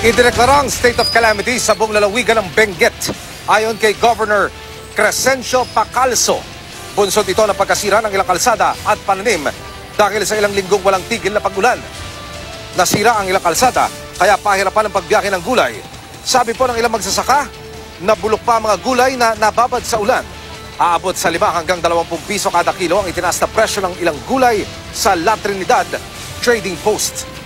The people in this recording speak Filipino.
Idineklarang state of calamity sa buong lalawigan ng Benguet. Ayon kay Governor Crescencio Pacalso, bunsod ito ng pagkasira ng ilang kalsada at pananim dahil sa ilang linggong walang tigil na pagulan. Nasira ang ilang kalsada kaya pahirapan ang pagbiyahe ng gulay. Sabi po ng ilang magsasaka, nabulok pa mga gulay na nababad sa ulan. Aabot sa 5 hanggang 20 piso kada kilo ang itinaas na presyo ng ilang gulay sa La Trinidad Trading Post.